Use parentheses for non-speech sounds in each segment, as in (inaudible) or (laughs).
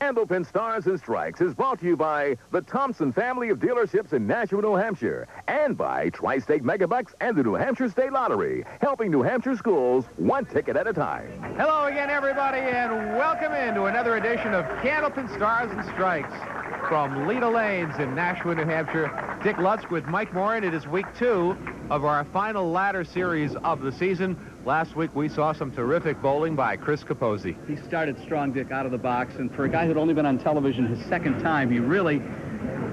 Candlepin Stars and Strikes is brought to you by the Thompson family of dealerships in Nashua, New Hampshire, and by Tri-State Megabucks and the New Hampshire State Lottery, helping New Hampshire schools one ticket at a time. Hello again, everybody, and welcome into another edition of Candlepin Stars and Strikes from Leda Lanes in Nashua, New Hampshire. Dick Lutsk with Mike Morin. It is week two of our final ladder series of the season. Last week we saw some terrific bowling by Chris Capozzi. He started strong, Dick, out of the box, and for a guy who'd only been on television his second time, he really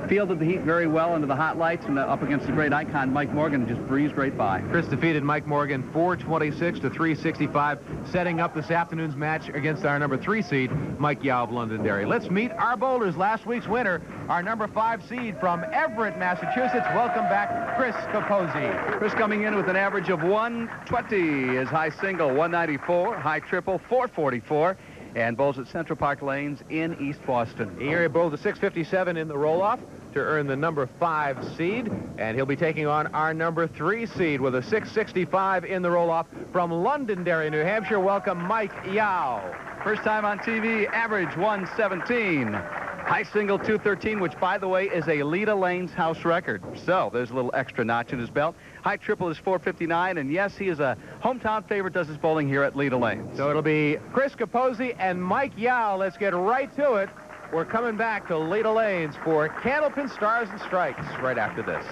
fielded the heat very well into the hot lights and uh, up against the great icon Mike Morgan just breezed right by. Chris defeated Mike Morgan 426 to 365, setting up this afternoon's match against our number three seed, Mike Yow of Londonderry. Let's meet our bowlers. Last week's winner, our number five seed from Everett, Massachusetts. Welcome back, Chris Capozzi. Chris coming in with an average of 120, his high single 194, high triple 444 and bowls at Central Park Lanes in East Boston. Here he bowled a 657 in the roll-off to earn the number five seed, and he'll be taking on our number three seed with a 665 in the roll-off from Londonderry, New Hampshire. Welcome, Mike Yow. First time on TV, average 117. High single 213, which, by the way, is a Leda Lanes house record. So there's a little extra notch in his belt. High triple is 459, and yes, he is a hometown favorite, does his bowling here at Leda Lanes. So it'll be Chris Capozzi and Mike Yow. Let's get right to it. We're coming back to Leda Lanes for Candlepin Stars and Strikes right after this.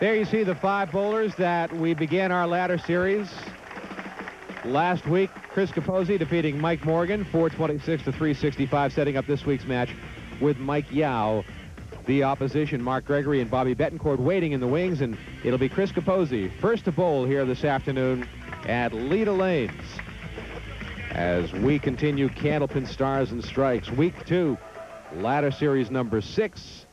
There you see the five bowlers that we began our ladder series. Last week, Chris Capozzi defeating Mike Morgan, 426 to 365, setting up this week's match with Mike Yow. The opposition, Mark Gregory and Bobby Betancourt, waiting in the wings, and it'll be Chris Capozzi, first to bowl here this afternoon at Leda Lanes. As we continue Candlepin Stars and Strikes, week two, ladder series number six,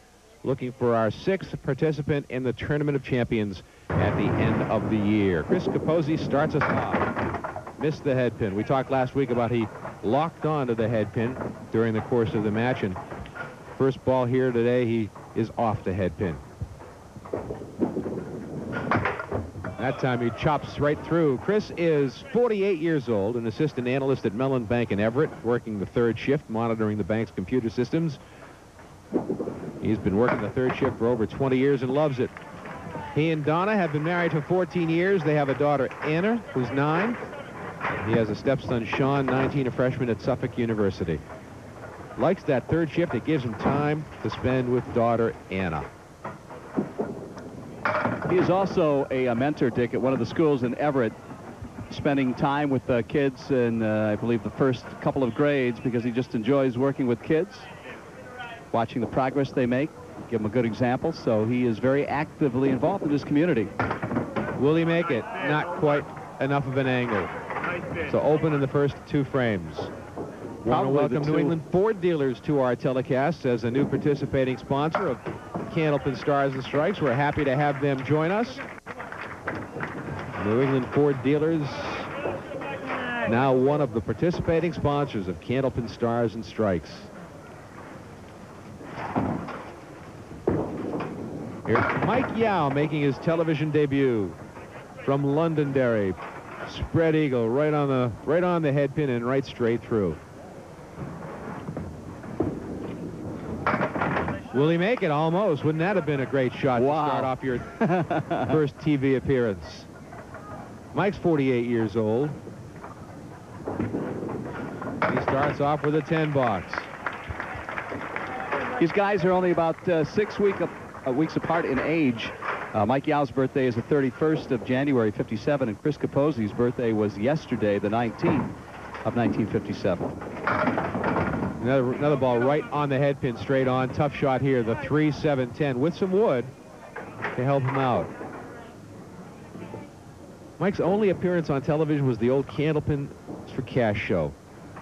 looking for our sixth participant in the Tournament of Champions at the end of the year. Chris Capozzi starts us off. Missed the headpin. We talked last week about he locked on to the headpin during the course of the match, and first ball here today, he is off the headpin. That time he chops right through. Chris is 48 years old, an assistant analyst at Mellon Bank in Everett, working the third shift, monitoring the bank's computer systems. He's been working the third shift for over 20 years and loves it. He and Donna have been married for 14 years. They have a daughter, Anna, who's nine. He has a stepson, Sean, 19, a freshman at Suffolk University. Likes that third shift. It gives him time to spend with daughter, Anna. He is also a, a mentor, Dick, at one of the schools in Everett, spending time with uh, kids in, uh, I believe, the first couple of grades because he just enjoys working with kids, watching the progress they make, give them a good example. So he is very actively involved in his community. Will he make it? Not quite enough of an angle. So open in the first two frames. Welcome New England Ford dealers to our telecast as a new participating sponsor of Candlepin Stars and Strikes. We're happy to have them join us. New England Ford dealers, now one of the participating sponsors of Candlepin Stars and Strikes. Here's Mike Yow making his television debut from Londonderry. Spread eagle right on the right on the headpin and right straight through. Will he make it? Almost. Wouldn't that have been a great shot wow. to start off your (laughs) first TV appearance? Mike's 48 years old. He starts off with a 10 box. These guys are only about uh, six week, uh, weeks apart in age. Uh, Mike Yow's birthday is the 31st of January, 57, and Chris Capozzi's birthday was yesterday, the 19th of 1957. Another, another ball right on the headpin, straight on. Tough shot here, the 3-7-10 with some wood to help him out. Mike's only appearance on television was the old Candlepin for Cash show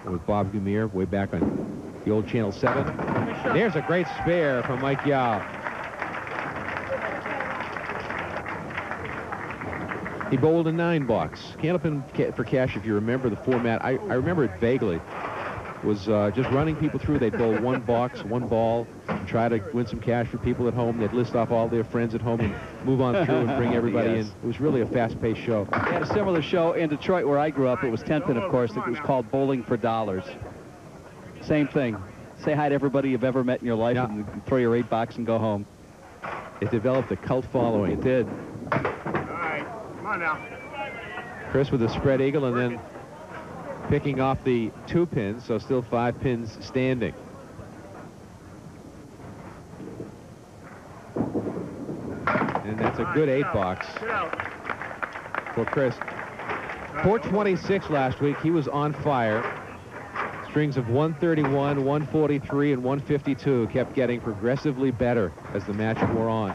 with Bob Gamere way back on the old Channel 7. There's a great spare from Mike Yow. He bowled a nine box. Candlepin for Cash, if you remember the format, I, I remember it vaguely, was uh, just running people through. They'd bowl one box, one ball, and try to win some cash for people at home. They'd list off all their friends at home and move on through and bring everybody (laughs) Yes. in. It was really a fast-paced show. They had a similar show in Detroit where I grew up. It was 10 pin, of course. It was called Bowling for Dollars. Same thing. Say hi to everybody you've ever met in your life Yeah. and throw your eight box and go home. It developed a cult following. It did. All right, come on now. Chris with a spread eagle and then picking off the two pins, so still five pins standing. And that's a good eight box for Chris. 426 last week. He was on fire. Strings of 131, 143, and 152 kept getting progressively better as the match wore on.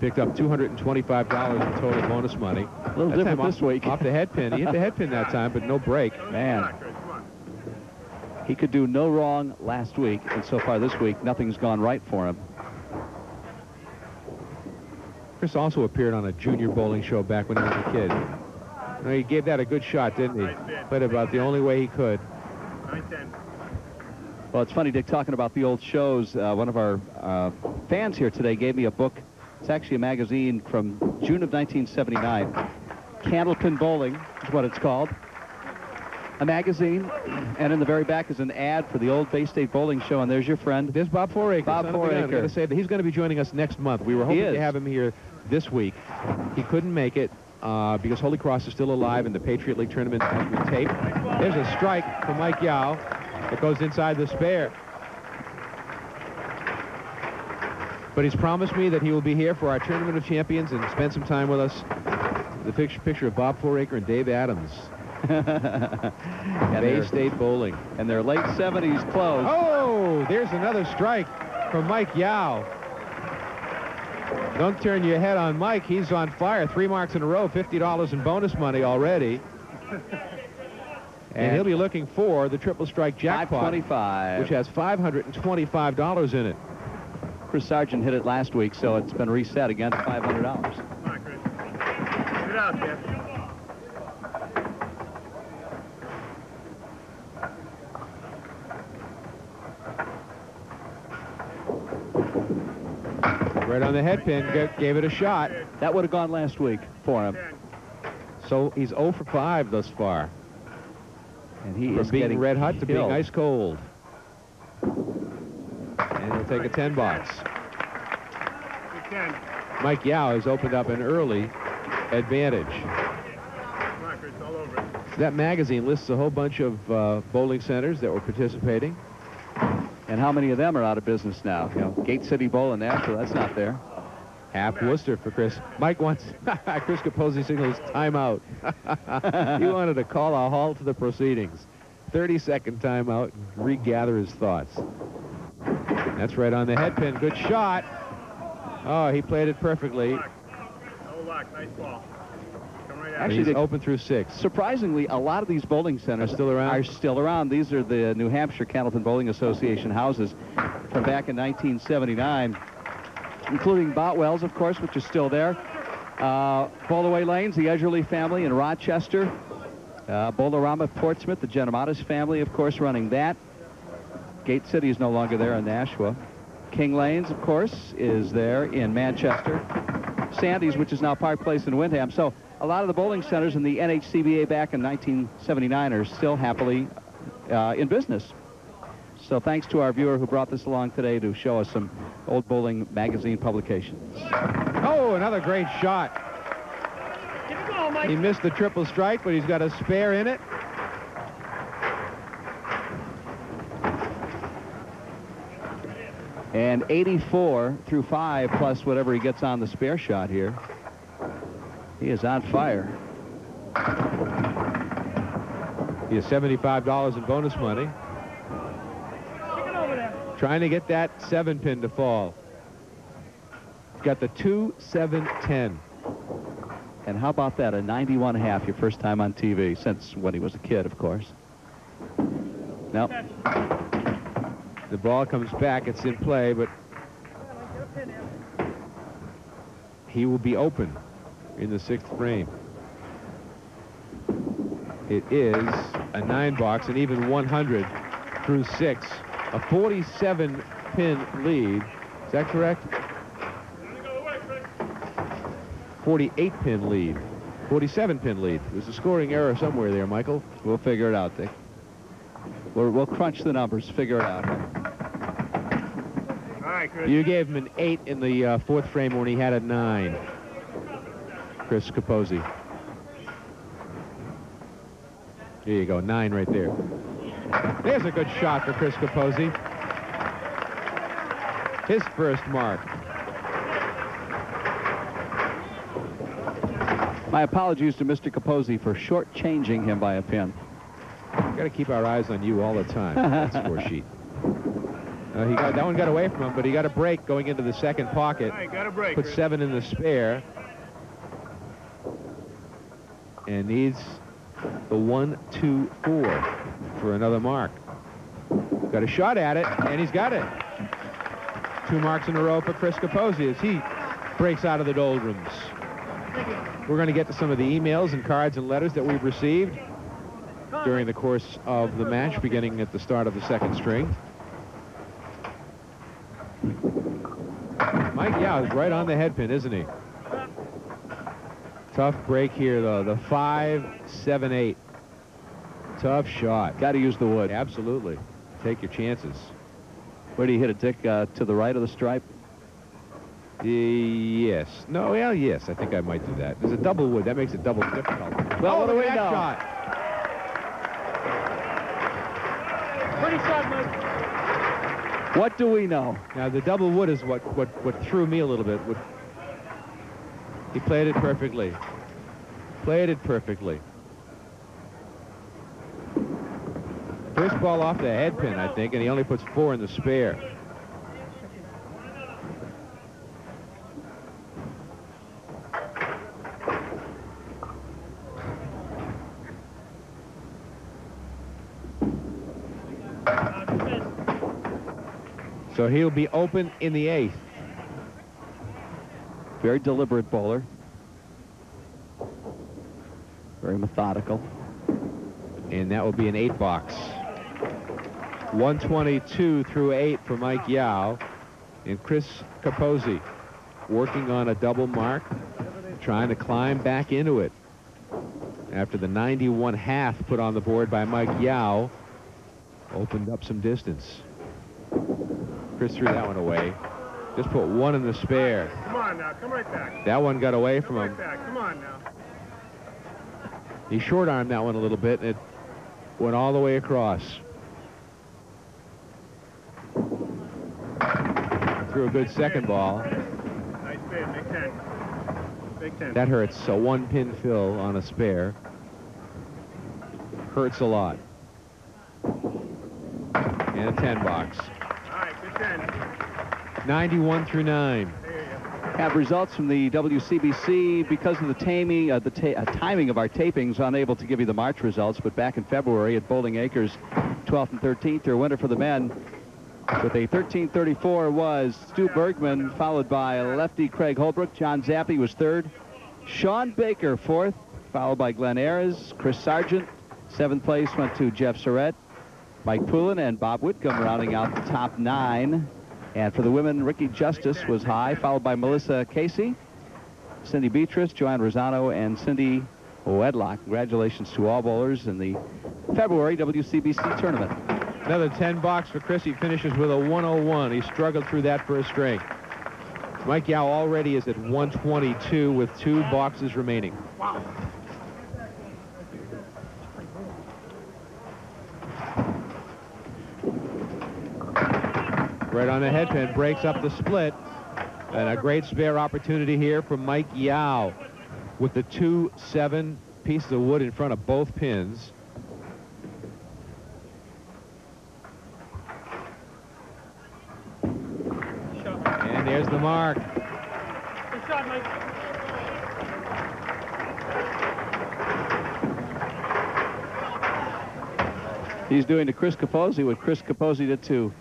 Picked up $225 in total bonus money. A little That different time this off, week. Off the head pin. He hit the head pin that time, but no break. (laughs) Man, Come on, Chris, come on. he could do no wrong last week, and so far this week, nothing's gone right for him. Chris also appeared on a junior bowling show back when he was a kid. You know, he gave that a good shot, didn't he? Played about the only way he could. 910. Well, it's funny, Dick, talking about the old shows. Uh, one of our uh, fans here today gave me a book. It's actually a magazine from June of 1979. Candlepin Bowling is what it's called. A magazine, and in the very back is an ad for the old Bay State Bowling Show, and there's your friend. There's Bob Foraker. Bob son of a gun. I'm Foraker. going to say that he's going to be joining us next month. We were hoping to have him here this week. He couldn't make it uh, because Holy Cross is still alive in the Patriot League tournament has been taped. There's a strike from Mike Yow that goes inside the spare. But he's promised me that he will be here for our Tournament of Champions and spend some time with us. The picture, picture of Bob Foraker and Dave Adams. (laughs) and, Bay State Bowling. and their late 70s clothes. Oh, there's another strike from Mike Yow. Don't turn your head on Mike. He's on fire. Three marks in a row, $50 in bonus money already. And, And- he'll be looking for the triple strike jackpot, which has $525 in it. Chris Sargent hit it last week, so it's been reset again to $500. Come on, Chris. Get out. Right on the head pin, gave it a shot. That would have gone last week for him. So he's 0 for 5 thus far. And he From is being getting red hot to being ice cold. And he'll take a 10 box. Mike Yow has opened up an early advantage. Come on, Chris, all over it. That magazine lists a whole bunch of uh, bowling centers that were participating. And how many of them are out of business now? You know, Gate City Bowl in Nashua, that's not there. Half Worcester for Chris. Mike wants (laughs) Chris Capozzi signals timeout. (laughs) he wanted to call a halt to the proceedings. 30-second timeout and regather his thoughts. That's right on the head pin. Good shot. Oh, he played it perfectly. No luck. Nice ball. Right Actually, He's they- open through six. Surprisingly, a lot of these bowling centers Are still around? Are still around. These are the New Hampshire Candlepin Bowling Association houses from back in 1979, including Boutwell's, of course, which is still there. Uh, Bowlaway Lanes, the Edgerly family in Rochester. Uh, Bowlerama Portsmouth, the Genomatis family, of course, running that. Gate City is no longer there in Nashua. King Lanes, of course, is there in Manchester. Sandy's, which is now Park Place in Windham. So a lot of the bowling centers in the NHCBA back in 1979 are still happily uh, in business. So thanks to our viewer who brought this along today to show us some old bowling magazine publications. Oh, another great shot. Get the ball, Mike. He missed the triple strike, but he's got a spare in it. And 84 through 5 plus whatever he gets on the spare shot here. He is on fire. He has $75 in bonus money. Trying to get that seven pin to fall. He's got the two, seven, ten. And how about that? A 91 half, your first time on TV since when he was a kid, of course. Nope. The ball comes back. It's in play, but he will be open in the sixth frame. It is a nine box and even 100 through six a 47 pin lead. Is that correct? 48 pin lead. 47 pin lead. There's a scoring error somewhere there, Michael. We'll figure it out, Dick. We'll, we'll crunch the numbers, figure it out. All right, Chris. You gave him an 8 in the uh, fourth frame when he had a 9. Chris Capozzi. There you go, 9 right there. There's a good shot for Chris Capozzi. His first mark. My apologies to Mr. Capozzi for shortchanging him by a pin. We've Got to keep our eyes on you all the time. That score (laughs) sheet. Uh, he got that one got away from him, but he got a break going into the second pocket. Right, got a break. Put seven in the spare. And needs the one, two, four for another mark. Got a shot at it, and he's got it. Two marks in a row for Chris Capozzi as he breaks out of the doldrums. We're going to get to some of the emails and cards and letters that we've received during the course of the match, beginning at the start of the second string. Right on the head pin, isn't he? Tough break here, though. The five, seven, eight. Tough shot. Got to use the wood. Absolutely. Take your chances. Where do you hit it, Dick? Uh, to the right of the stripe? Yes. No, well, yes. I think I might do that. There's a double wood. That makes it double difficult. Well, oh, what do look we at that shot. Pretty shot, Mike. What do we know? Now, the double wood is what, what, what threw me a little bit. What, he played it perfectly. Played it perfectly. First ball off the head pin, I think, and he only puts four in the spare. So he'll be open in the eighth. Very deliberate bowler. Very methodical. and that will be an eight box. 122 through eight for Mike Yow, and Chris Capozzi working on a double mark, trying to climb back into it. After the 91 half put on the board by Mike Yow, opened up some distance. Chris threw that one away. Just put one in the spare. Come on now. Come right back. That one got away from Come him. back. Come on now. He short armed that one a little bit, and it went all the way across. Threw a good second ball. Nice bid. Big 10. Big 10. That hurts. So one pin fill on a spare. Hurts a lot. And a 10 box. All right, good 10. 91 through 9. There you go. Have results from the WCBC because of the taming, uh, the ta uh, timing of our tapings, unable to give you the March results. But back in February at Bowling Acres, 12th and 13th, their winner for the men with a 13:34 was Stu Bergman, followed by lefty Craig Holbrook. John Zappi was third. Sean Baker fourth, followed by Glenn Ayres, Chris Sargent. Seventh place went to Jeff Surratt, Mike Poulin, and Bob Whitcomb rounding out the top nine. And for the women, Ricky Justice was high, followed by Melissa Casey, Cindy Beatrice, Joanne Rosano, and Cindy Wedlock. Congratulations to all bowlers in the February WCBC tournament. Another 10 box for Chris. He finishes with a 101. He struggled through that for first string. Mike Yow already is at 122 with two boxes remaining. Right on the head pin, breaks up the split. And a great spare opportunity here for Mike Yow with the two seven pieces of wood in front of both pins. And there's the mark. Good shot, Mike. He's doing to Chris Capozzi what Chris Capozzi did to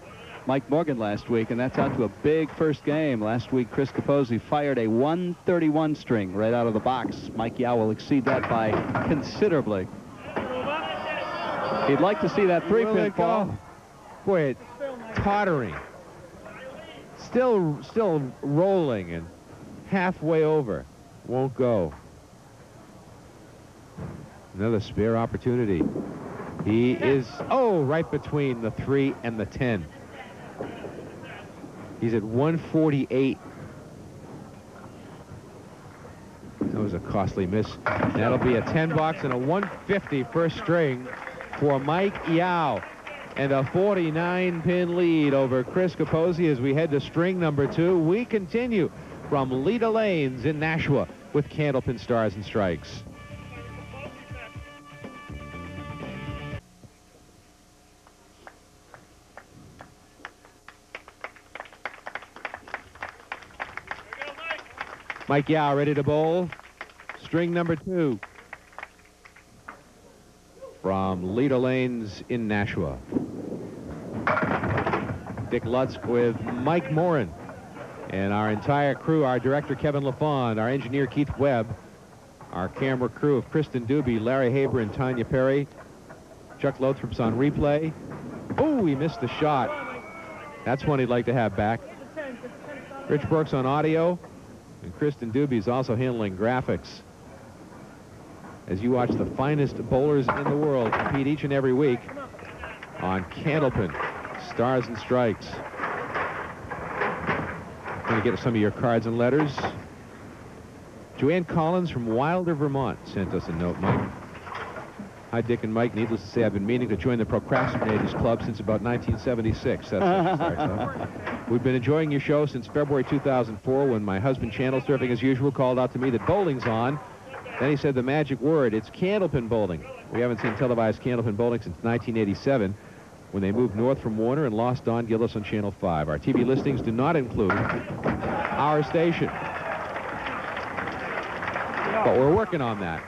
Mike Morgan last week, and that's out to a big first game. Last week, Chris Capozzi fired a 131 string right out of the box. Mike Yow will exceed that by considerably. He'd like to see that three-pin fall. Boy, tottering. Still, still rolling and halfway over. Won't go. Another spare opportunity. He is, oh, right between the 3 and the 10. He's at 148. That was a costly miss. That'll be a 10 box and a 150 first string for Mike Yow. And a 49 pin lead over Chris Capozzi as we head to string number two. We continue from Leda Lanes in Nashua with Candlepin Stars and Strikes. Mike Yow ready to bowl. String number two from Leda Lanes in Nashua. Dick Lutsk with Mike Morin and our entire crew, our director Kevin LaFond, our engineer Keith Webb, our camera crew of Kristen Doobie, Larry Haber, and Tanya Perry. Chuck Lothrop's on replay. Oh, he missed the shot. That's one he'd like to have back. Rich Brooks on audio. And Kristen Doobie is also handling graphics. As you watch the finest bowlers in the world compete each and every week on Candlepin, Stars and Strikes. Going to get some of your cards and letters. Joanne Collins from Wilder, Vermont sent us a note, Mike. Hi, Dick and Mike. Needless to say, I've been meaning to join the Procrastinators Club since about 1976. That's how (laughs) it starts off. We've been enjoying your show since February 2004 when my husband, channel surfing as usual, called out to me that bowling's on. Then he said the magic word, it's candlepin bowling. We haven't seen televised candlepin bowling since 1987 when they moved north from Warner and lost Don Gillis on Channel 5. Our TV listings do not include our station. But we're working on that.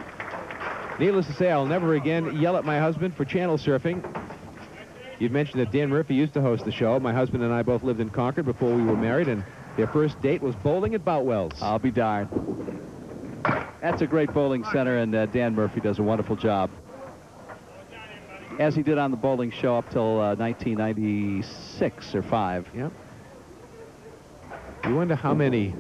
Needless to say, I'll never again yell at my husband for channel surfing. You've mentioned that Dan Murphy used to host the show. My husband and I both lived in Concord before we were married, and their first date was bowling at Boutwell's. I'll be darned. That's a great bowling center, and uh, Dan Murphy does a wonderful job. As he did on the bowling show up till uh, 1996 or 5. Yep. You wonder how many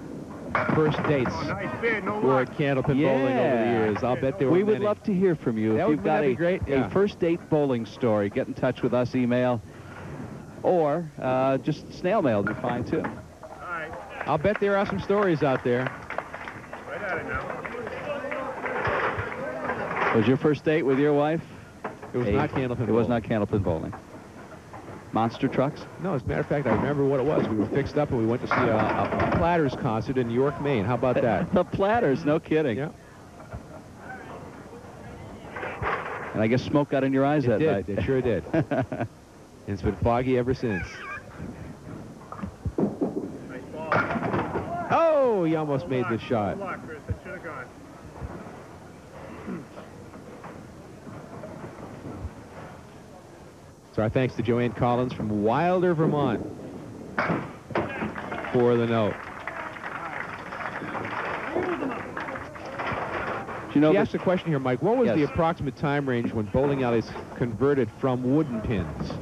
first dates Oh, nice bid, no were at Candlepin Bowling over the years. I'll bet there were We would many. love to hear from you. That if would- you've got that'd be a, great, a first date bowling story, get in touch with us, email, or uh, just snail mail would be fine too. All right, I'll bet there are some stories out there. right at it now. Was your first date with your wife? It was a- not Candlepin It was not Candlepin bowling. Monster trucks? No, as a matter of fact, I remember what it was. We were fixed up and we went to see a, a Platters concert in York, Maine. How about that? (laughs) the platters, no kidding. Yeah, And I guess smoke got in your eyes it that did. night. It sure did. (laughs) And it's been foggy ever since. Nice. Oh, he almost made the shot. Good luck, Chris. That should have gone. So our thanks to Joanne Collins from Wilder, Vermont for the note. Do you know He asked a question here, Mike. What was Yes. the approximate time range when bowling alleys converted from wooden pins?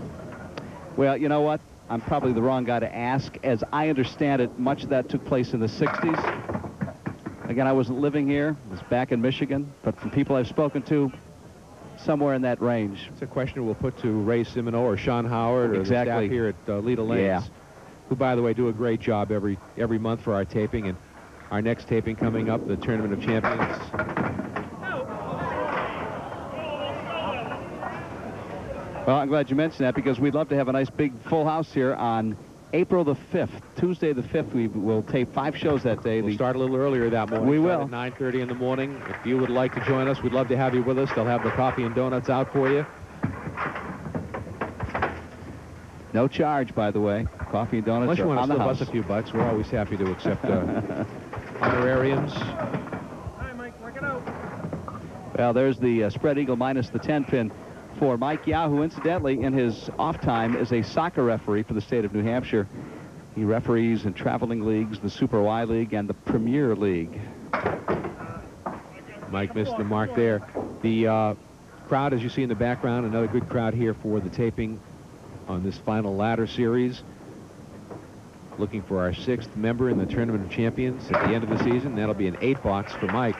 Well, you know what? I'm probably the wrong guy to ask. As I understand it, much of that took place in the 60s. Again, I wasn't living here. I was back in Michigan. But from people I've spoken to, somewhere in that range. It's a question we'll put to Ray Simino or Sean Howard or the staff here at uh, Leda Lanes, Yeah. who, by the way, do a great job every every month for our taping. And our next taping coming up, the Tournament of Champions. Well, I'm glad you mentioned that because we'd love to have a nice big full house here on April the 5th. Tuesday the 5th, we will tape five shows that day. We'll The- start a little earlier that morning. We will. At 9.30 in the morning. If you would like to join us, we'd love to have you with us. They'll have the coffee and donuts out for you. No charge, by the way. Coffee and donuts Unless you are want on to the slip us a few bucks, we're always happy to accept uh, (laughs) honorariums. Hi, Mike. Work it out. Well, there's the uh, spread eagle minus the 10 pin for Mike Yahoo. incidentally in his off time is a soccer referee for the state of New Hampshire. He referees in traveling leagues, the Super Y League, and the Premier League. Mike missed the mark there. The uh, crowd, as you see in the background, another good crowd here for the taping on this final ladder series. Looking for our sixth member in the Tournament of Champions at the end of the season. That'll be an eight box for Mike.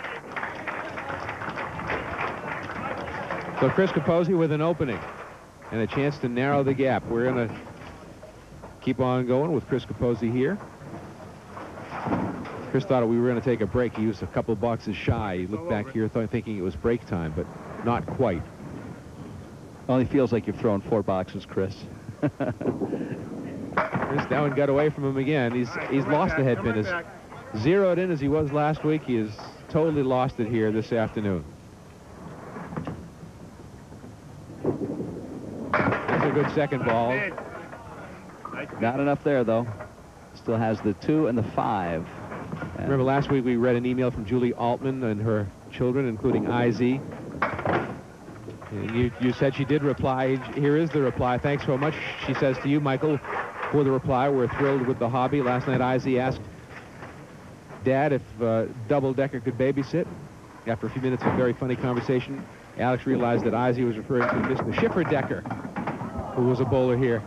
So Chris Capozzi with an opening and a chance to narrow the gap. We're going to keep on going with Chris Capozzi here. Chris thought we were going to take a break. He was a couple boxes shy. He looked back here th thinking it was break time, but not quite. Only feels like you've thrown four boxes, Chris. (laughs) Chris, that one got away from him again. He's he's lost the head pin. As zeroed in as he was last week, he has totally lost it here this afternoon. That's a good second ball. Not enough there, though. Still has the two and the five. And Remember last week we read an email from Julie Altman and her children, including IZ. And you, you said she did reply. Here is the reply. Thanks so much, she says to you, Michael, for the reply. We're thrilled with the hobby. Last night, IZ asked Dad if uh, Double Decker could babysit. After a few minutes of very funny conversation, Alex realized that Izzy was referring to Mr. Schifferdecker, who was a bowler here.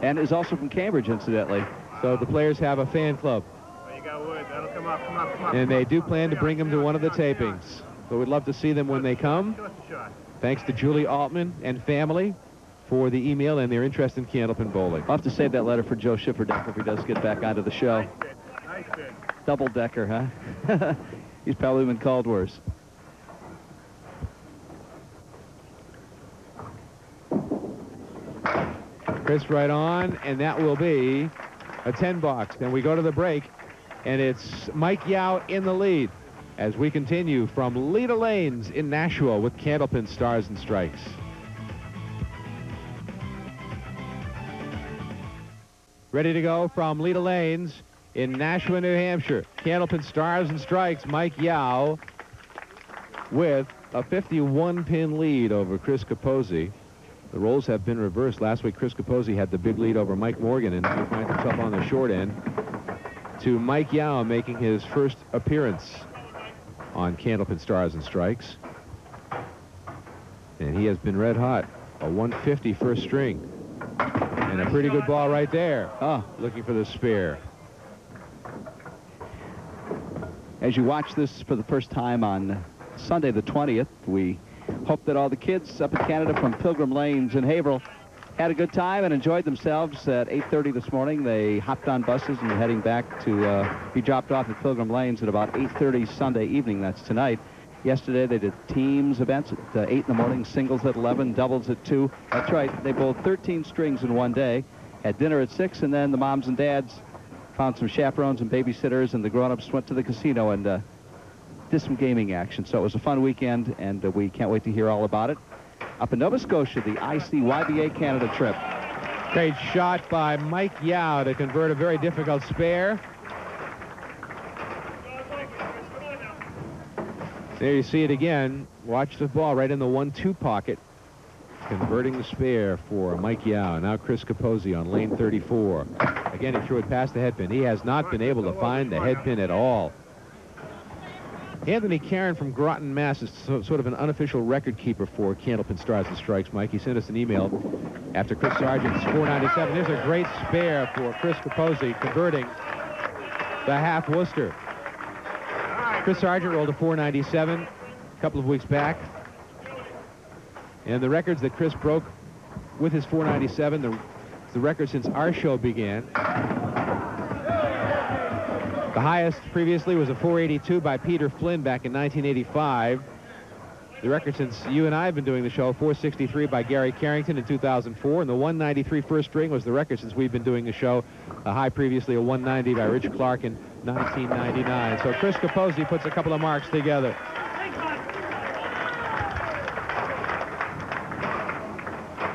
and is also from Cambridge, incidentally. So the players have a fan club. Oh, you got wood. That'll come up, come up, come up. And they do plan to bring them to one of the Stay on, stay on. tapings. So we'd love to see them when they come. Give us a shot. Thanks to Julie Altman and family for the email and their interest in Candlepin Bowling. I'll have to save that letter for Joe Schifferdecker if he does get back onto the show. Nice bit. Nice bit. Double decker, huh? (laughs) He's probably been called worse. Chris right on, and that will be a 10 box. Then we go to the break, and it's Mike Yow in the lead as we continue from Leda Lanes in Nashua with Candlepin Stars and Strikes. Ready to go from Leda Lanes in Nashua, New Hampshire. Candlepin Stars and Strikes, Mike Yow with a 51-pin lead over Chris Capozzi. The roles have been reversed. Last week, Chris Capozzi had the big lead over Mike Morgan, and he finds himself on the short end. To Mike Yow making his first appearance on Candlepin Stars and Strikes. And he has been red hot. A 150 first string. And a pretty good ball right there. Oh, Looking for the spear. as you watch this for the first time on Sunday the 20th, we hope that all the kids up in Canada from Pilgrim Lanes in Haverhill had a good time and enjoyed themselves. At 8.30 this morning, they hopped on buses and heading back to uh, be dropped off at Pilgrim Lanes at about 8.30 Sunday evening. That's tonight. Yesterday, they did teams events at uh, 8 in the morning, singles at 11, doubles at 2. That's right, they bowled 13 strings in one day. Had dinner at 6, and then the moms and dads found some chaperones and babysitters, and the grown-ups went to the casino and uh, did some gaming action. So it was a fun weekend, and uh, we can't wait to hear all about it. Up in Nova Scotia, the ICYBA Canada trip. Great shot by Mike Yow to convert a very difficult spare. There you see it again. Watch the ball right in the 1-2 pocket. Converting the spare for Mike Yow. Now Chris Capozzi on lane 34. Again, he threw it past the headpin. He has not been able to find the headpin at all. Anthony Karen from Groton, Mass. is so, sort of an unofficial record keeper for Candlepin Stars and Strikes, Mike. He sent us an email after Chris Sargent's 497. There's a great spare for Chris Capozzi converting the half Worcester. Chris Sargent rolled a 497 a couple of weeks back. And the records that Chris broke with his 497, the, the record since our show began. Highest previously was a 482 by Peter Flynn back in 1985. The record since you and I have been doing the show, 463 by Gary Carrington in 2004, and the 193 first string was the record since we've been doing the show. A high previously, a 190 by Rich Clark in 1999. So Chris Capozzi puts a couple of marks together.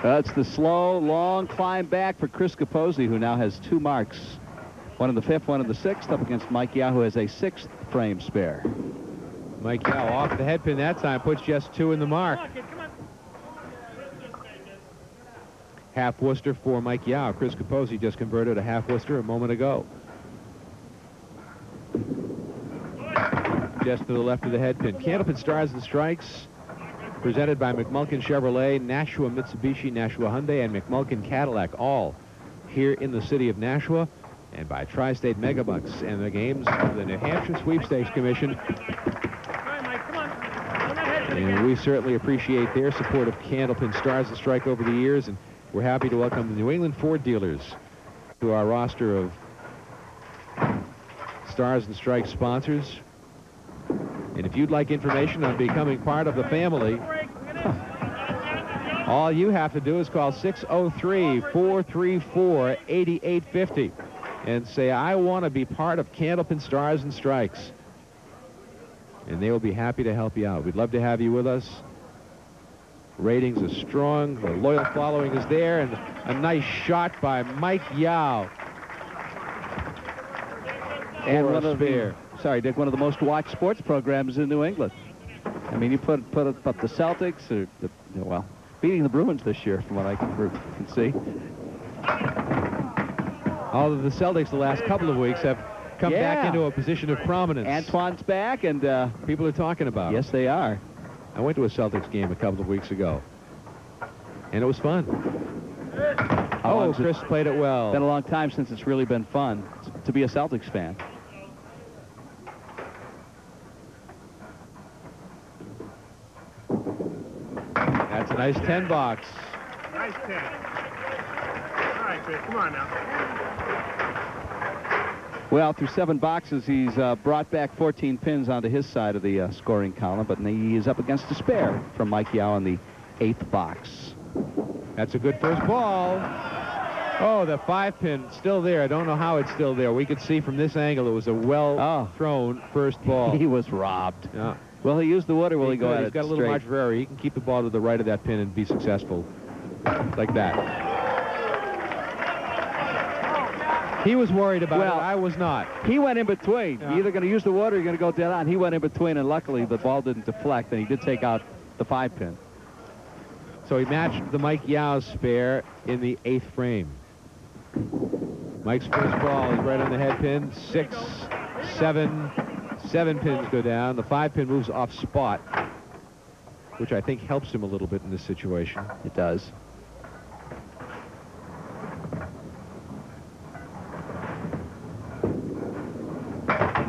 That's the slow, long climb back for Chris Capozzi, who now has two marks. One in the fifth, one in the sixth, up against Mike Yow, who has a sixth frame spare. Mike Yow off the headpin that time, puts just two in the mark. Half Worcester for Mike Yow. Chris Capozzi just converted a half Worcester a moment ago. Just to the left of the head pin. Candlepin Stars and Strikes presented by MacMulkin Chevrolet, Nashua Mitsubishi, Nashua Hyundai, and MacMulkin Cadillac, all here in the city of Nashua, and by Tri-State Megabucks and the games of the New Hampshire Sweepstakes Commission. And we certainly appreciate their support of Candlepin Stars and Strike over the years, and we're happy to welcome the New England Ford dealers to our roster of Stars and Strike sponsors. And if you'd like information on becoming part of the family, all you have to do is call 603-434-8850 and say, I want to be part of Candlepin Stars and Strikes. And they will be happy to help you out. We'd love to have you with us. Ratings are strong. The loyal following is there. And a nice shot by Mike Yow. And one of the, sorry, Dick, one of the most watched sports programs in New England. I mean, you put put up the Celtics, or the, well, beating the Bruins this year, from what I can, can see. Although the Celtics the last couple of weeks have come back into a position of prominence. Antoine's back, and uh, People are talking about yes, it. they are. I went to a Celtics game a couple of weeks ago. And it was fun. How Oh, Chris played it well. been a long time since it's really been fun to be a Celtics fan. That's a nice 10 box. Nice 10. All right, Chris, come on now. Well, through seven boxes, he's uh, brought back 14 pins onto his side of the uh, scoring column, but he is up against a spare from Mike Yow in the eighth box. That's a good first ball. Oh, the five pin still there. I don't know how it's still there. We could see from this angle it was a well Oh. thrown first ball. (laughs) He was robbed. Yeah. Will he use the wood or will he, go could. at He's it He's got a little straight? for. He can keep the ball to the right of that pin and be successful. Like that. He was worried about Well- it. I was not. He went in between. Yeah. You're either going to use the water or you're going to go dead on. He went in between, and luckily the ball didn't deflect, and he did take out the five pin. So he matched the Mike Yow spare in the eighth frame. Mike's first ball is right on the head pin. Six, seven, seven pins go down. The five pin moves off spot, which I think helps him a little bit in this situation. It does.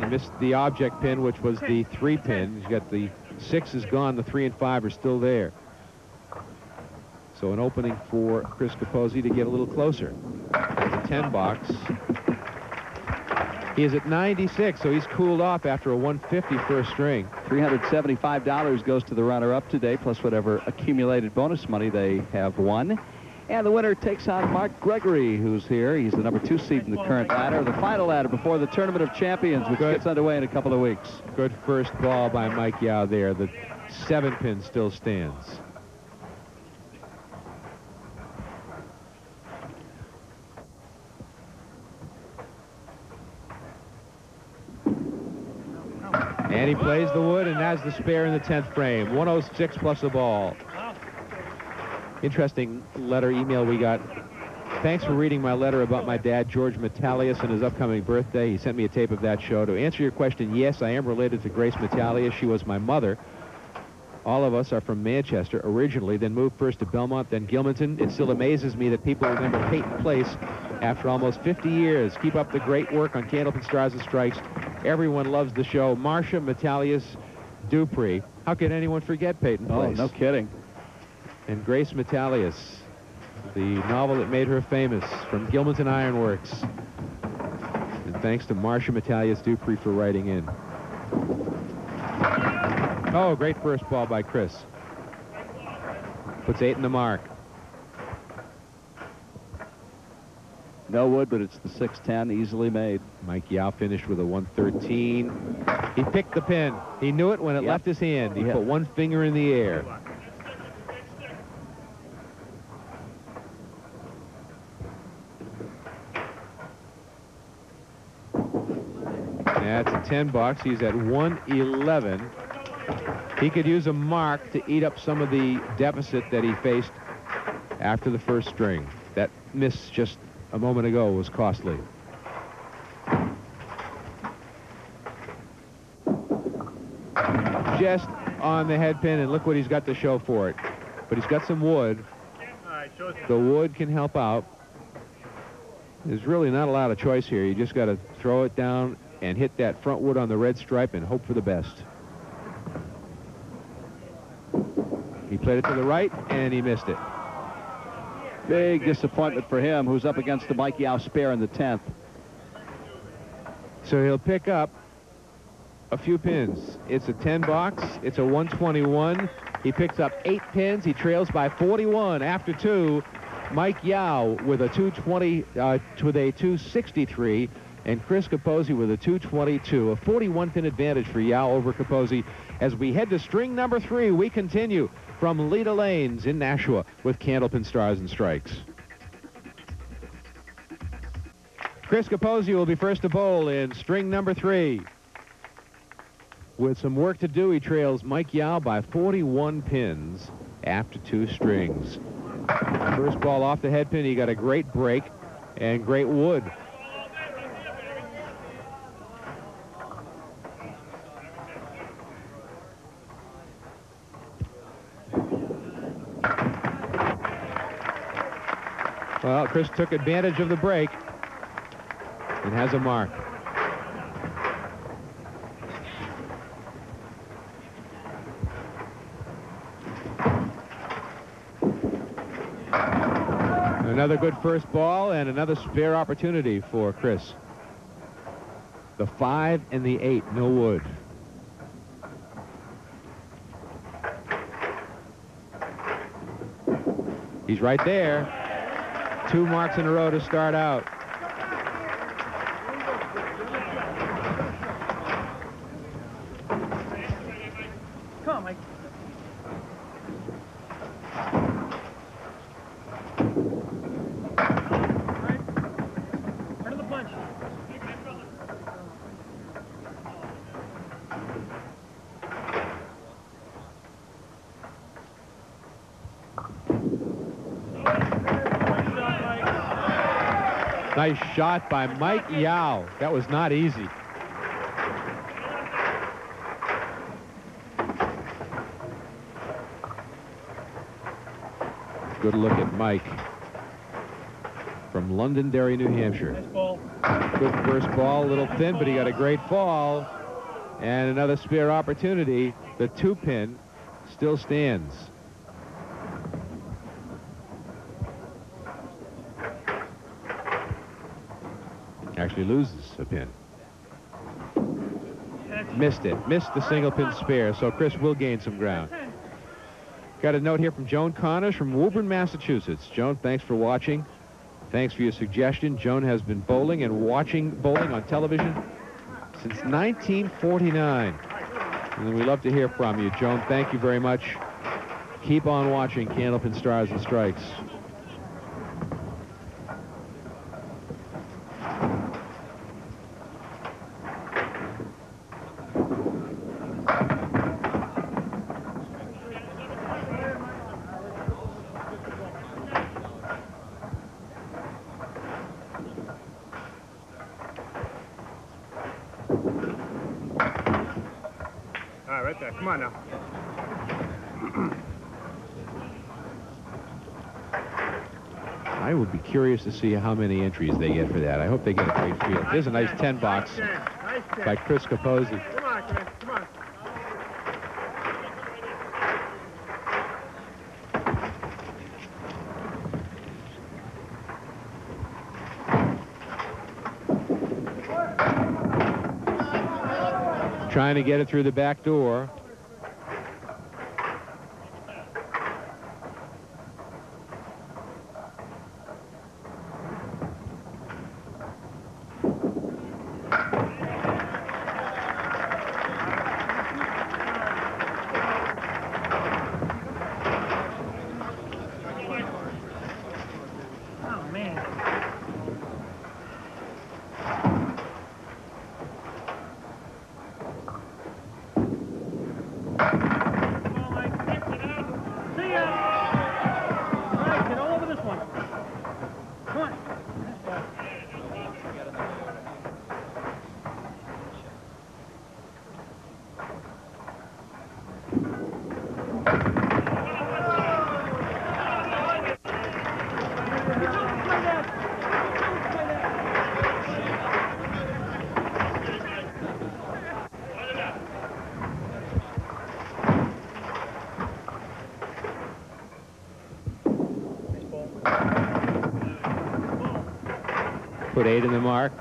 Missed the object pin, which was the three pin. He's got the six is gone. The three and five are still there. So an opening for Chris Capozzi to get a little closer. That's a 10 box. He is at 96, so he's cooled off after a 150 first string. $375 goes to the runner-up today, plus whatever accumulated bonus money they have won. And the winner takes on Mark Gregory, who's here. He's the number two seed in the current ladder, the final ladder before the Tournament of Champions, which Good. gets underway in a couple of weeks. Good first ball by Mike Yow there. The seven pin still stands. And he plays the wood and has the spare in the 10th frame. 106 plus the ball. Interesting letter email we got. Thanks for reading my letter about my dad, George Metalious, and his upcoming birthday. He sent me a tape of that show. To answer your question, yes, I am related to Grace Metalious. She was my mother. All of us are from Manchester originally, then moved first to Belmont, then Gilmanton. It still amazes me that people remember Peyton Place after almost 50 years. Keep up the great work on Candlepin Stars and Strikes. Everyone loves the show. Marcia Metalious Dupree. How could anyone forget Peyton Place? Oh, no kidding. And Grace Metalious, the novel that made her famous from Gilmanton Ironworks. And thanks to Marcia Metalious Dupree for writing in. Oh, great first ball by Chris. Puts eight in the mark. No wood, but it's the 610, easily made. Mike Yow finished with a 113. He picked the pin. He knew it when it Yep. left his hand. He Yep. put one finger in the air. That's a 10 bucks. He's at 111. He could use a mark to eat up some of the deficit that he faced after the first string. That miss just a moment ago was costly. Just on the head pin, and look what he's got to show for it. But he's got some wood. The wood can help out. There's really not a lot of choice here. You just got to throw it down and hit that front wood on the red stripe and hope for the best. He played it to the right, and he missed it. Big disappointment for him, who's up against the Mike Yow spare in the 10th. So he'll pick up a few pins. It's a 10 box. It's a 121. He picks up eight pins. He trails by 41 after two. Mike Yow with a 220 uh, with a 263 and Chris Capozzi with a 222. A 41 pin advantage for Yow over Capozzi. As we head to string number three, we continue from Leda Lanes in Nashua with Candlepin Stars and Strikes. Chris Capozzi will be first to bowl in string number three. With some work to do, he trails Mike Yow by 41 pins after two strings. First ball off the head pin, he got a great break and great wood. Well, Chris took advantage of the break and has a mark. Another good first ball and another spare opportunity for Chris. The five and the eight, no wood. He's right there. Two marks in a row to start out. Nice shot by Mike Yow. That was not easy. Good look at Mike from Londonderry, New Hampshire. Good first ball, a little thin, but he got a great fall. And another spare opportunity. The two pin still stands. Loses a pin. Missed it. Missed the single pin spare, so Chris will gain some ground. Got a note here from Joan Connors from Woburn, Massachusetts. Joan, thanks for watching. Thanks for your suggestion. Joan has been bowling and watching bowling on television since 1949. And we love to hear from you, Joan. Thank you very much. Keep on watching Candlepin Stars and Strikes. All right, right there. Come on now. I would be curious to see how many entries they get for that. I hope they get a great field. Here's a nice 10 box Nice chance. Nice chance. by Chris Capozzi. Come on, Chris. Come on. Trying to get it through the back door. Put eight in the mark.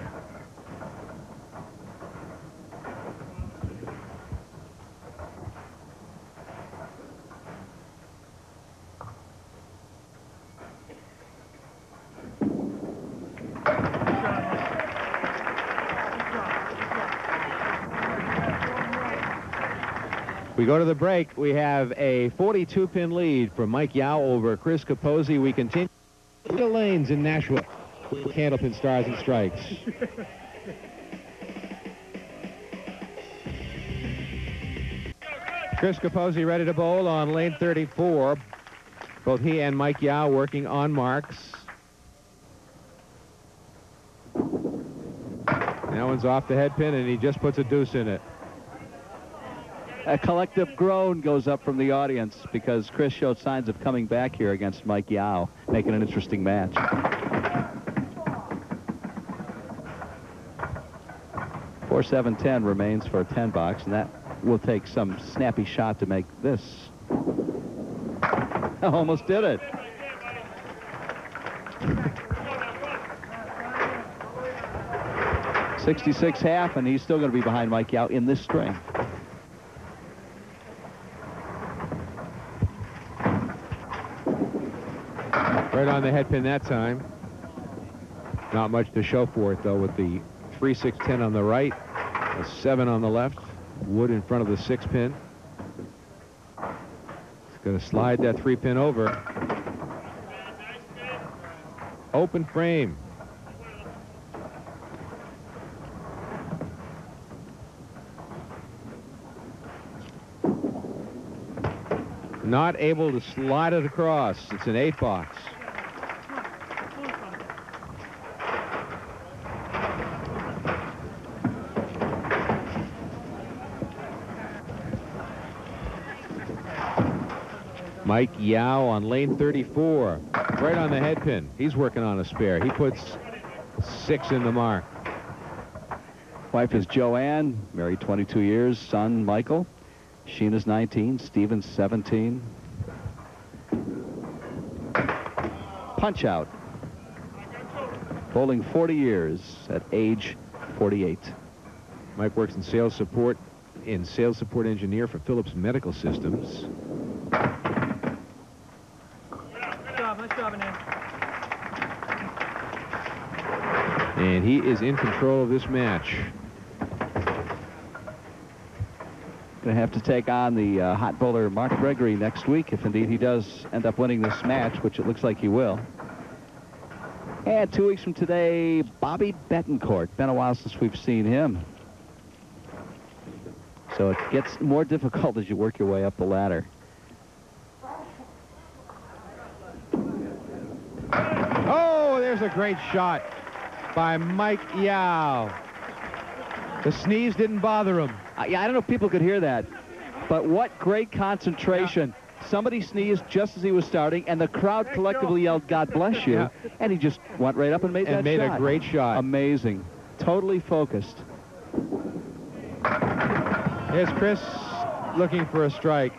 We go to the break. We have a 42-pin lead for Mike Yow over Chris Capozzi. We continue the lanes in with Candlepin Stars and Strikes. Chris Capozzi ready to bowl on lane 34. Both he and Mike Yow working on marks. That one's off the head pin, and he just puts a deuce in it. A collective groan goes up from the audience because Chris showed signs of coming back here against Mike Yow, making an interesting match. Four remains for a 10 box, and that will take some snappy shot to make this. (laughs) Almost did it. (laughs) Sixty-six half, and he's still going to be behind Mike Yow in this string. Right on the head pin that time. Not much to show for it, though, with the 3-6-10 on the right, a 7 on the left, wood in front of the 6 pin. It's going to slide that 3 pin over. Open frame. Not able to slide it across. It's an 8 box. Mike Yow on lane 34, right on the head pin. He's working on a spare. He puts six in the mark. Wife is Joanne, married 22 years. Son, Michael. Sheena's 19. Steven's 17. Punch out. Bowling 40 years at age 48. Mike works in sales support, in sales support engineer for Philips Medical Systems. And he is in control of this match. Going to have to take on the uh, hot bowler Mark Gregory next week if indeed he does end up winning this match, which it looks like he will. And two weeks from today, Bobby Betancourt. Been a while since we've seen him. So it gets more difficult as you work your way up the ladder. Oh, there's a great shot by Mike Yow. The sneeze didn't bother him. Uh, yeah, I don't know if people could hear that, but what great concentration. Somebody sneezed just as he was starting, and the crowd collectively yelled, God bless you, Yeah. and he just went right up and made And that made a great shot. Amazing. Totally focused. Here's Chris looking for a strike.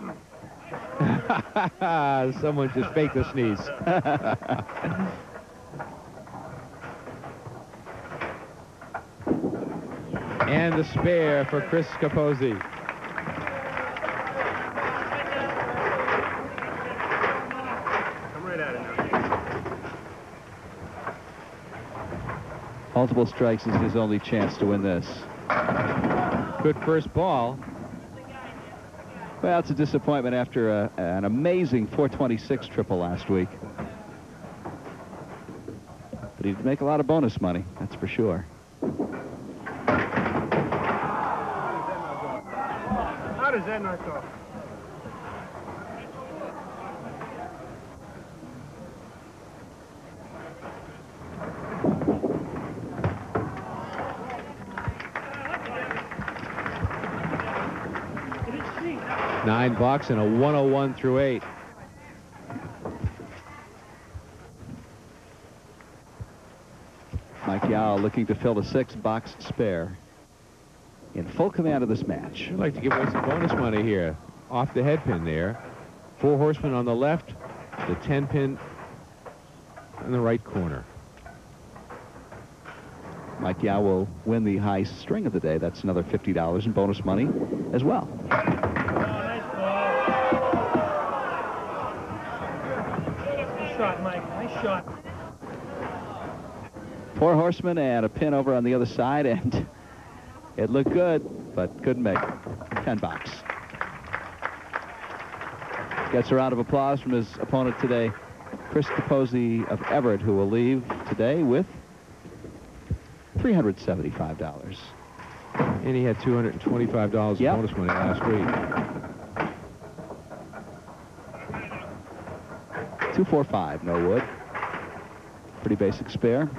(laughs) Someone just faked the sneeze. (laughs) and the spare for Chris Capozzi. Come right at it now. Multiple strikes is his only chance to win this. Good first ball. Well, it's a disappointment after a, an amazing 426 triple last week. But he'd make a lot of bonus money, that's for sure. Does that knock off? Nine bucks and a 101 through eight. Mike Yow looking to fill the six-box spare. In full command of this match. I'd like to give away some bonus money here. Off the head pin there. Four horsemen on the left, the 10 pin in the right corner. Mike Yow will win the high string of the day. That's another $50 in bonus money as well. Nice shot, Mike. Nice shot. Four horsemen and a pin over on the other side, and it looked good, but couldn't make it. 10 bucks. Gets a round of applause from his opponent today, Chris Capozzi of Everett, who will leave today with $375. And he had $225 Yep. bonus money last week. 245, no wood. Pretty basic spare.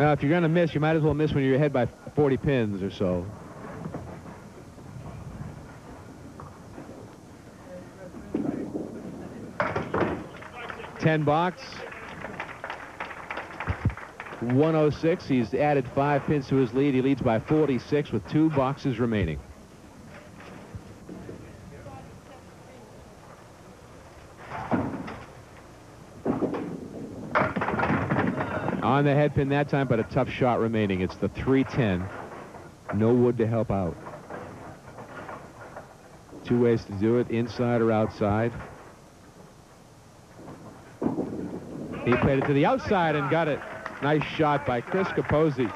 Now, if you're going to miss, you might as well miss when you're ahead by 40 pins or so. Ten box. 106. He's added five pins to his lead. He leads by 46 with two boxes remaining. On the head pin that time, but a tough shot remaining. It's the 310. No wood to help out. Two ways to do it, inside or outside. He played it to the outside and got it. Nice shot by Chris Capozzi.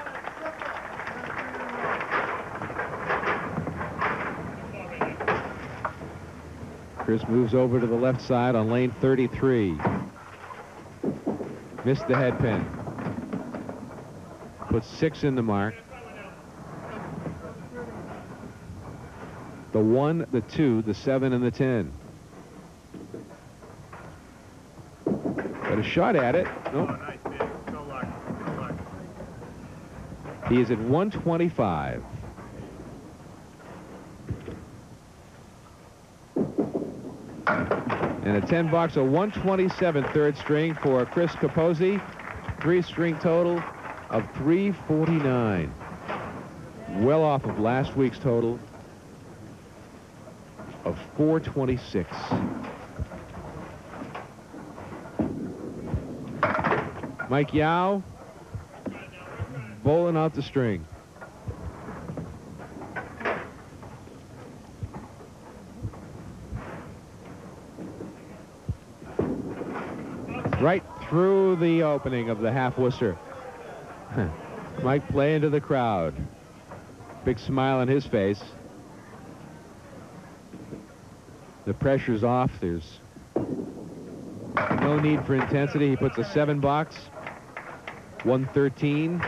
Chris moves over to the left side on lane 33. Missed the head pin. Puts six in the mark. The one, the two, the seven, and the ten. Got a shot at it. Oh, Nope. nice, man. Luck. Good luck. He is at 125. And a 10 box, a 127 third string for Chris Capozzi. Three string total of 349. Well off of last week's total of 426. Mike Yow bowling out the string. Right through the opening of the half Worcester. Mike play into the crowd. Big smile on his face. The pressure's off. There's no need for intensity. He puts a seven box. 113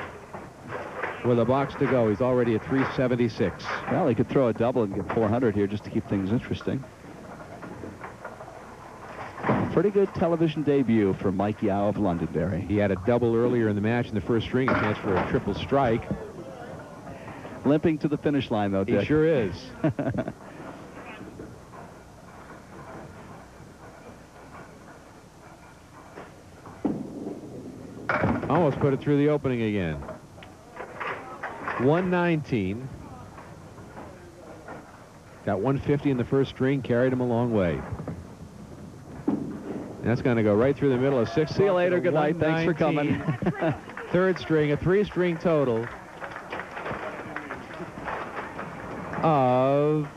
with a box to go. He's already at 376. Well, he could throw a double and get 400 here just to keep things interesting. Pretty good television debut for Mike Yow of Londonderry. He had a double earlier in the match in the first string, a chance for a triple strike. Limping to the finish line, though, He sure is. (laughs) Almost put it through the opening again. 119. Got 150 in the first string, carried him a long way. That's going to go right through the middle of six. See you later. Good night. Thanks for coming. (laughs) Third string, a three string total of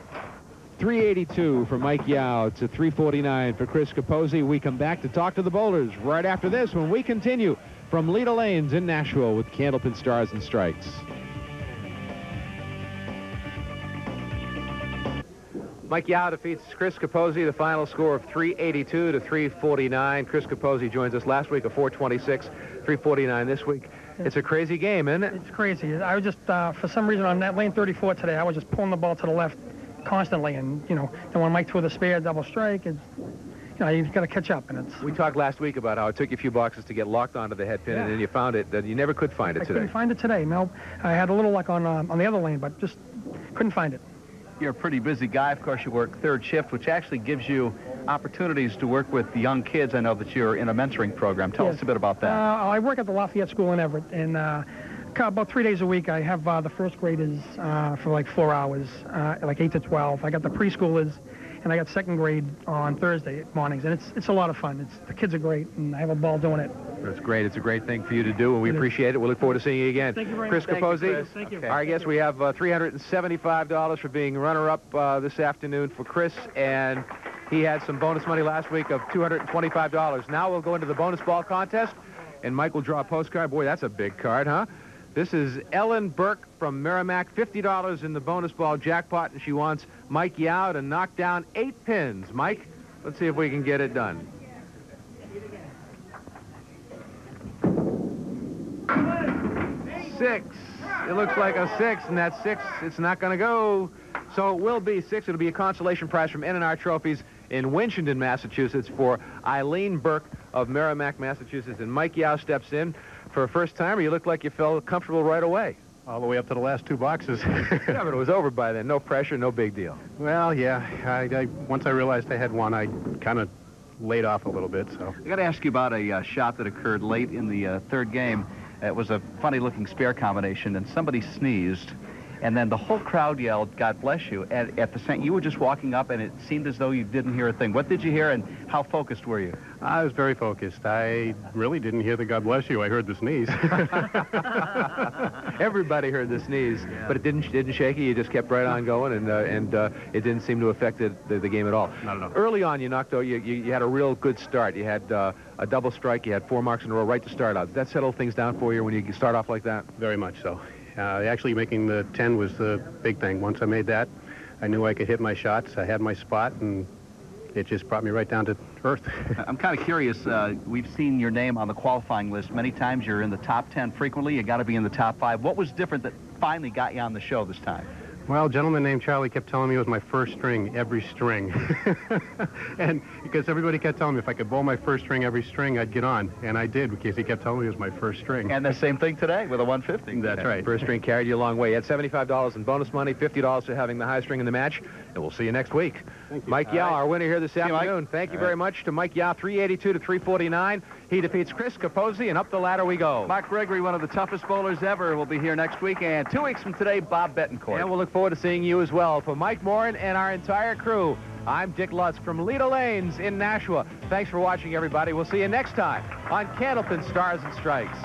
382 for Mike Yow to 349 for Chris Capozzi. We come back to talk to the boulders right after this when we continue from Leda Lanes in Nashua with Candlepin Stars and Strikes. Mike Yow defeats Chris Capozzi, the final score of 382 to 349. Chris Capozzi joins us last week of 426, 349 this week. It's a crazy game, isn't it? It's crazy. I was just, uh, for some reason, on that lane 34 today, I was just pulling the ball to the left constantly, and you know, and when Mike threw the spare double strike, it's, you know, you've got to catch up, and it's. We talked last week about how it took you a few boxes to get locked onto the head pin, and then you found it that you never could find it I today. couldn't find it today. No, I had a little luck on uh, on the other lane, but just couldn't find it. You're a pretty busy guy. Of course, you work third shift, which actually gives you opportunities to work with young kids. I know that you're in a mentoring program. Tell Yes. us a bit about Uh, that. I work at the Lafayette School in Everett, and uh, about three days a week, I have uh, the first graders uh, for like four hours, uh, like eight to twelve. I got the preschoolers, and I got second grade on Thursday mornings, and it's it's a lot of fun. It's the kids are great, and I have a ball doing it. That's great. It's a great thing for you to do, and we appreciate it. We look forward to seeing you again. Thank you very Chris much. Thank you, Capozzi. Chris. Thank you. Our guest, we have uh, $375 for being runner-up uh, this afternoon for Chris, and he had some bonus money last week of $225. Now we'll go into the bonus ball contest, and Mike will draw a postcard. Boy, that's a big card, huh? This is Ellen Burke from Merrimack, $50 in the bonus ball jackpot, and she wants Mike Yow to knock down eight pins. Mike, let's see if we can get it done. Six. It looks like a six, and that six, it's not going to go. So it will be six. It'll be a consolation prize from N&R Trophies in Winchendon, Massachusetts for Eileen Burke of Merrimack, Massachusetts. And Mike Yow steps in for a first timer. You looked like you felt comfortable right away. all the way up to the last two boxes. (laughs) Yeah, but it was over by then. No pressure, no big deal. well, yeah. I, I, once I realized I had one, I kind of laid off a little bit. So I got to ask you about a uh, shot that occurred late in the uh, third game. It was a funny-looking spare combination, and somebody sneezed, and then the whole crowd yelled, "God bless you!" And at the same, you were just walking up, and it seemed as though you didn't hear a thing. What did you hear, and how focused were you? I was very focused. I really didn't hear the God bless you. I heard the sneeze. (laughs) Everybody heard the sneeze, but it didn't didn't shake you. You just kept right on going, and uh, and uh, it didn't seem to affect the, the, the game at all. Not at all. Early on, you knocked out. You, you, you had a real good start. You had uh, a double strike. You had four marks in a row right to start out. Did that settle things down for you when you start off like that? very much so. Uh, actually, making the 10 was the big thing. Once I made that, I knew I could hit my shots. I had my spot, and it just brought me right down to earth. (laughs) I'm kind of curious. Uh, we've seen your name on the qualifying list many times. You're in the top 10 frequently. You got to be in the top five. What was different that finally got you on the show this time? Well, a gentleman named Charlie kept telling me it was my first string every string. (laughs) and because everybody kept telling me if I could bowl my first string every string, I'd get on. And I did because he kept telling me it was my first string. And the same thing today with a 150. That's right. First string carried you a long way. You had $75 in bonus money, $50 for having the high string in the match, and we'll see you next week. Thank you. Mike Yow, our winner here this Mike. afternoon. Thank you very much to Mike Yow, 382 to 349. He defeats Chris Capozzi, and up the ladder we go. Mark Gregory, one of the toughest bowlers ever, will be here next week. And two weeks from today, Bob Betancourt. And we'll look forward to seeing you as well. For Mike Morin and our entire crew, I'm Dick Lutsk from Leda Lanes in Nashua. Thanks for watching, everybody. We'll see you next time on Candlepin Stars and Strikes.